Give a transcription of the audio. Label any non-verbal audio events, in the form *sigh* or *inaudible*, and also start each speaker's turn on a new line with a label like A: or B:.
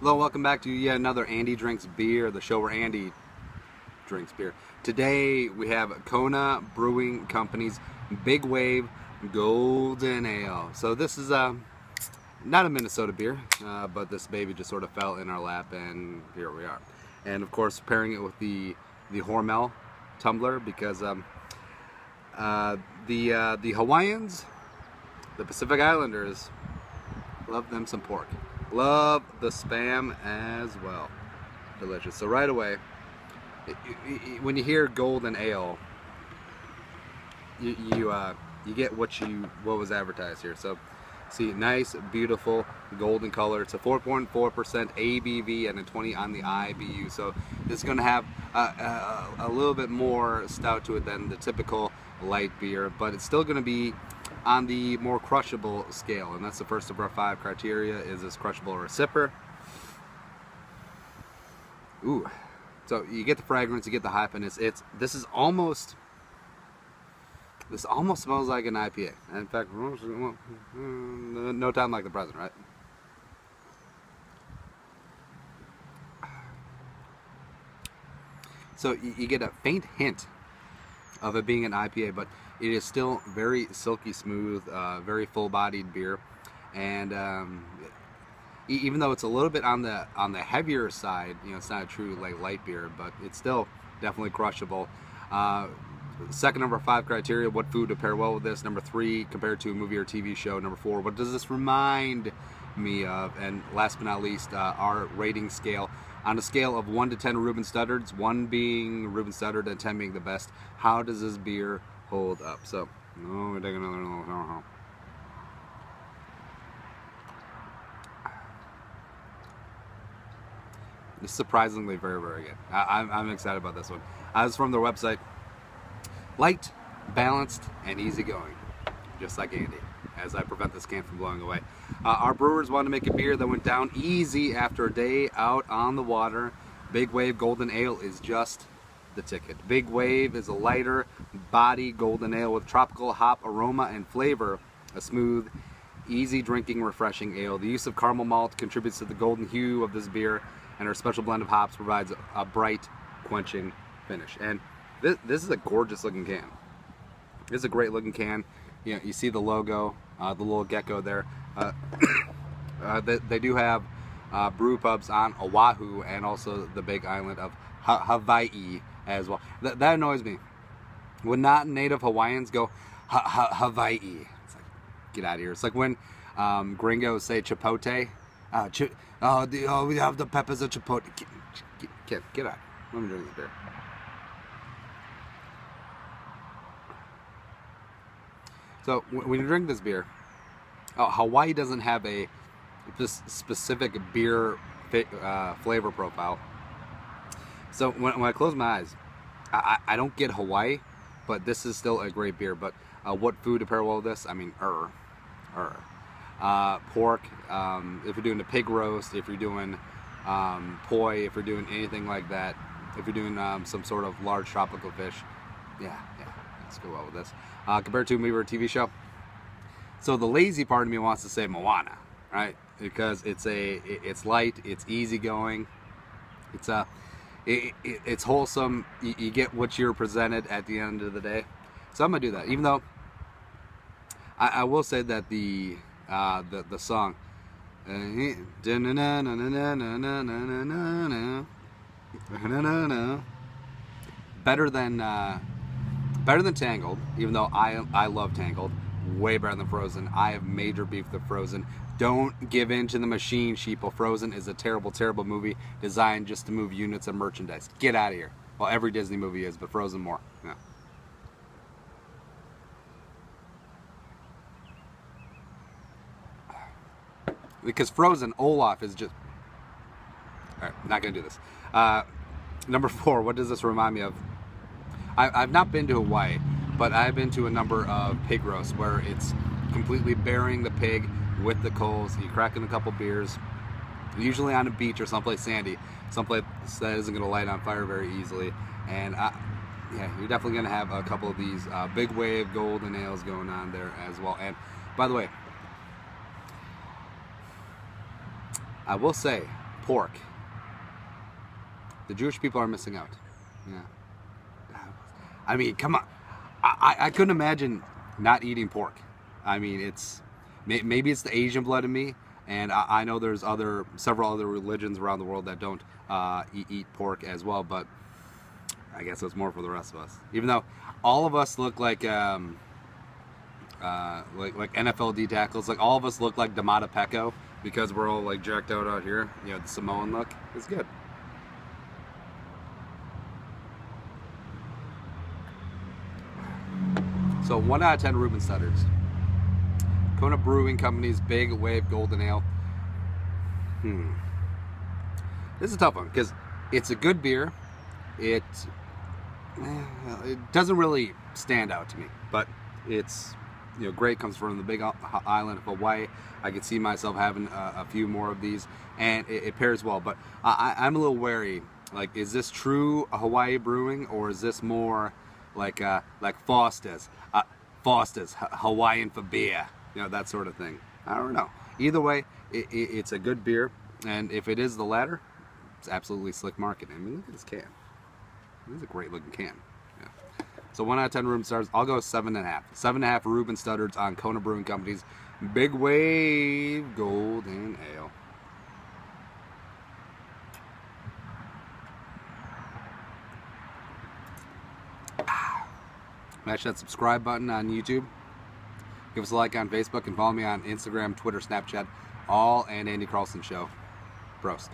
A: Hello, welcome back to yet another Andy Drinks Beer, the show where Andy drinks beer. Today we have Kona Brewing Company's Big Wave Golden Ale. So this is a not a Minnesota beer, uh, but this baby just sort of fell in our lap, and here we are. And of course, pairing it with the the Hormel tumbler because um, uh, the uh, the Hawaiians, the Pacific Islanders, love them some pork. Love the spam as well. Delicious. So right away, when you hear golden ale, you you, uh, you get what you what was advertised here. So see, nice, beautiful golden color. It's a 4.4% ABV and a 20 on the IBU. So this is going to have a, a, a little bit more stout to it than the typical light beer, but it's still going to be on the more crushable scale, and that's the first of our five criteria, is this crushable or a sipper. Ooh, so you get the fragrance, you get the and it's, this is almost, this almost smells like an IPA. In fact, mm, no time like the present, right? So you get a faint hint of it being an IPA, but it is still very silky smooth, uh, very full-bodied beer, and um, even though it's a little bit on the on the heavier side, you know, it's not a true like light beer, but it's still definitely crushable. Uh, second number five criteria: what food to pair well with this. Number three, compared to a movie or TV show. Number four, what does this remind me of? And last but not least, uh, our rating scale. On a scale of 1 to 10 Ruben Studdards, 1 being Ruben Studdard and 10 being the best, how does this beer hold up. So, oh, we take another little. Uh-huh. It's surprisingly very, very good. I, am I'm excited about this one. I was from their website. Light, balanced, and easygoing, just like Andy. As I prevent this can from blowing away. Uh, our brewers wanted to make a beer that went down easy after a day out on the water. Big Wave Golden Ale is just the ticket. Big Wave is a lighter body golden ale with tropical hop aroma and flavor, a smooth, easy drinking, refreshing ale. The use of caramel malt contributes to the golden hue of this beer, and our special blend of hops provides a bright, quenching finish. And this, this is a gorgeous looking can. This is a great looking can. You know, you see the logo, uh, the little gecko there. Uh, *coughs* uh, they, they, do have uh, brew pubs on Oahu and also the big island of ha Hawaii as well. Th that annoys me. When not native Hawaiians go ha ha Hawaii, it's like get out of here. It's like when um, gringos say chipotle. Uh, chi oh, the, oh, we have the peppers of chipotle. Get, get, get, get out. Let me drink this beer. So when you drink this beer, oh, Hawaii doesn't have a this specific beer uh, flavor profile. So when, when I close my eyes, I, I don't get Hawaii, but this is still a great beer. But uh, what food to pair well with this? I mean, er, er. Uh, pork, um, if you're doing a pig roast, if you're doing um, poi, if you're doing anything like that, if you're doing um, some sort of large tropical fish, yeah, yeah, let's go well with this. Uh, compared to a movie or a TV show. So the lazy part of me wants to say Moana, right? Because it's a, it's light, it's easygoing, it's a, it, it, it's wholesome. You, you, get what you're presented at the end of the day. So I'm gonna do that. Even though I, I will say that the uh, the the song better than uh, better than Tangled. Even though I I love Tangled, way better than Frozen. I have major beef with Frozen. Don't give in to the machine, sheeple. Frozen is a terrible, terrible movie designed just to move units of merchandise. Get out of here. Well, every Disney movie is, but Frozen more. Yeah. Because Frozen, Olaf is just... Alright, not going to do this. Uh, number four, what does this remind me of? I, I've not been to Hawaii, but I've been to a number of pig roasts where it's completely burying the pig with the coals. You crack in a couple beers, usually on a beach or someplace sandy, someplace that isn't going to light on fire very easily. And I, yeah, you're definitely going to have a couple of these uh, big wave golden ales going on there as well. And by the way, I will say, pork. The Jewish people are missing out. Yeah. I mean, come on. I, I couldn't imagine not eating pork. I mean, it's maybe it's the Asian blood in me, and I, I know there's other several other religions around the world that don't uh, eat, eat pork as well, but I guess it's more for the rest of us. Even though all of us look like um, uh, like like NFL D tackles, like all of us look like Domata Peko because we're all like jacked out out here. You know, the Samoan look is good. So one out of ten Ruben Studdards. Kona Brewing Company's Big Wave Golden Ale. Hmm. This is a tough one because it's a good beer. It eh, it doesn't really stand out to me, but it's you know great. Comes from the big island of Hawaii. I could see myself having a, a few more of these, and it, it pairs well. But I, I'm a little wary. Like, is this true Hawaii brewing, or is this more like uh, like Foster's, Foster's Hawaiian for beer, you know that sort of thing. I don't know. Either way, it, it, it's a good beer, and if it is the latter, it's absolutely slick marketing. I mean, look at this can. This is a great looking can. Yeah. So one out of ten Reuben stars. I'll go seven and a half. Seven and a half Reuben Studdards on Kona Brewing Company's Big Wave Golden Ale. Smash that subscribe button on YouTube. Give us a like on Facebook and follow me on Instagram, Twitter, Snapchat, all and Andy Carlson Show. Prost.